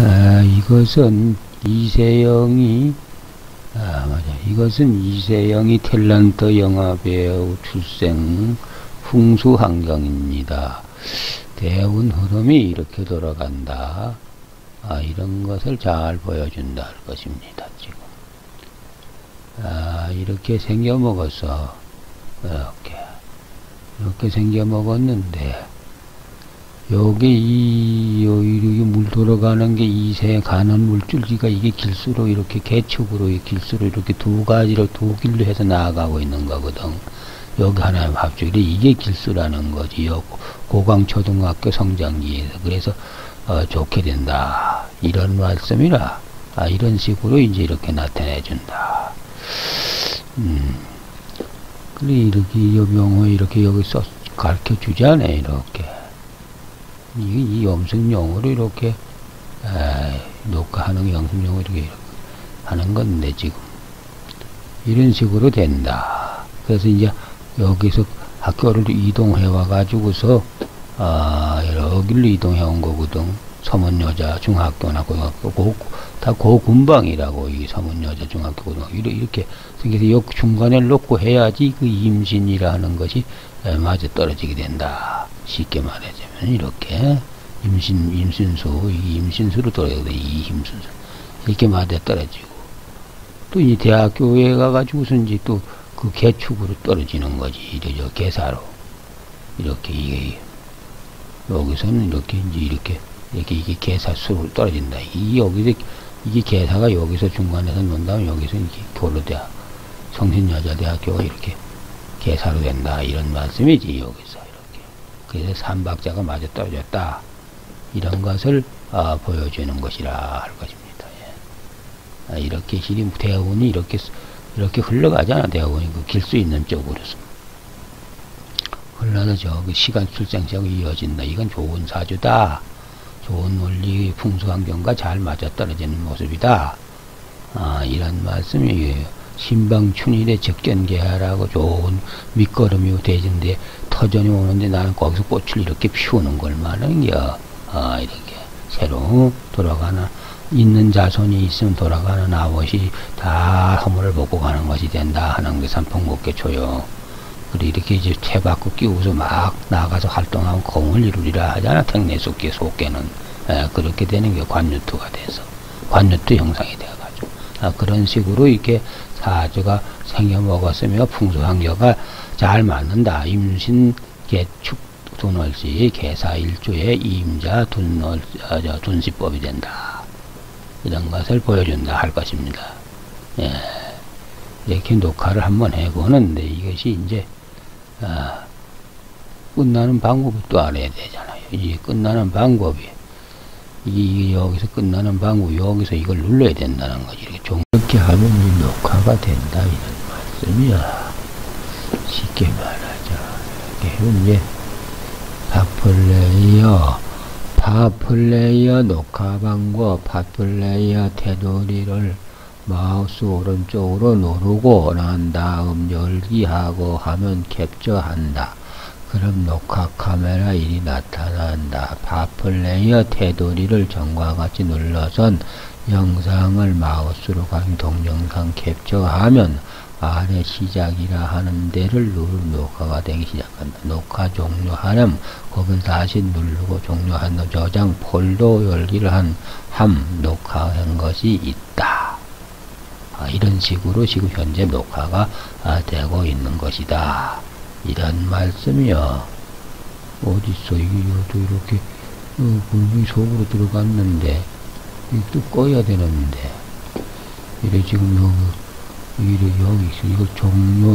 아, 이것은 이세영이 아 맞아 이것은 이세영이 탤런트 영화배우 출생 풍수 환경입니다. 대운 흐름이 이렇게 돌아간다. 아, 이런 것을 잘 보여준다 할 것입니다. 지금 아, 이렇게 생겨 먹어서 이렇게 이렇게 생겨 먹었는데 여기 이, 여기 물 돌아가는 게 이세 가는 물줄기가 이게 길수로 이렇게 개축으로 길수로 이렇게 두 가지로 두 길로 해서 나아가고 있는 거거든. 여기 하나의 합주기 이게 길수라는 거지. 요 고강초등학교 성장기에서 그래서 어, 좋게 된다. 이런 말씀이라 아, 이런 식으로 이제 이렇게 나타내 준다. 음. 그래 이렇게 여명호 이렇게 여기 써 가르쳐 주잖아 이렇게. 이, 이 염승용으로 이렇게 에, 녹화하는 염승용으로 이렇게, 하는 건데 지금 이런 식으로 된다. 그래서 이제 여기서 학교를 이동해 와 가지고서 아, 여러 길로 이동해 온 거거든. 서문여자 중학교나 고등학교 고, 다 고군방이라고 이 서문여자 중학교 고등학교 이렇게 생겨서 역 중간에 놓고 해야지 그 임신이라 하는 것이 맞아 떨어지게 된다. 쉽게 말하자면 이렇게 임신 임신수 이 임신수로 떨어져야 돼. 이 임신수 이렇게 맞아 떨어지고 또 이 대학교에 가가지고서 이제 또그 개축으로 떨어지는 거지. 이래저 개사로 이렇게 이게 여기서는 이렇게 이제 이렇게 이렇게 이게 개사수로 떨어진다. 이 여기서 이게 개사가 여기서 중간에서 논다면 여기서 이렇게 교로대학 성신여자대학교가 이렇게 개사로 된다. 이런 말씀이지 여기서 이렇게. 그래서 삼박자가 맞아 떨어졌다. 이런 것을 아, 보여주는 것이라 할 것입니다. 예. 아, 이렇게 시리 대운이 이렇게 이렇게 흘러가잖아 대운이 그 길수 있는 쪽으로서. 흘러서 저그 시간 출생시하고 이어진다. 이건 좋은 사주다. 좋은 원리 풍수환 경과 잘 맞아떨어지는 모습이다. 아, 이런 말씀이에요. 신방춘일의 적견계하라고 좋은 밑거름이 되진데 터전이 오는데 나는 거기서 꽃을 이렇게 피우는 걸 말하는 겨. 아, 이렇게 새로 돌아가는 있는 자손이 있으면 돌아가는 아버지 다 허물을 먹고 가는 것이 된다 하는 게 삼풍곡계 초요. 그리 이렇게 이제 채 받고 끼우서 막 나가서 활동하면 공을 이루리라 하잖아. 택내 속계 속계는. 에, 그렇게 되는 게 관유투가 돼서. 관유투 형상이 돼가지고. 아, 그런 식으로 이렇게 사주가 생겨 먹었으며 풍수환경가 잘 맞는다. 임신, 개축, 둔월시, 개사일주의 임자, 둔월, 아, 저, 둔시법이 된다. 이런 것을 보여준다 할 것입니다. 예. 이렇게 녹화를 한번 해보는데 이것이 이제 아, 끝나는 방법을 또 알아야 되잖아요. 이 끝나는 방법이 이 여기서 끝나는 방법 여기서 이걸 눌러야 된다는 거지. 이렇게 좀 이렇게 하면 이 녹화가 된다 이런 말씀이야. 쉽게 말하자. 이렇게 하면 이제 파플레이어 파플레이어 녹화 방법 파플레이어 테두리를 마우스 오른쪽으로 누르고 난 다음 열기하고 하면 캡처한다. 그럼 녹화 카메라 일이 나타난다. 파플레이어 테두리를 전과 같이 눌러선 영상을 마우스로 간 동영상 캡처하면 아래 시작이라 하는 데를 누르 녹화가 되기 시작한다. 녹화 종료하면 거기를 다시 누르고 종료한 저장 폴더 열기를 한 함 녹화한 것이 있다. 아, 이런 식으로 지금 현재 녹화가 아, 되고 있는 것이다. 이런 말씀이요. 어딨어? 이게 이렇게 어, 불이 속으로 들어갔는데 또 꺼야 되는데 이래 지금 여기 이래 여기 있어. 이거 종료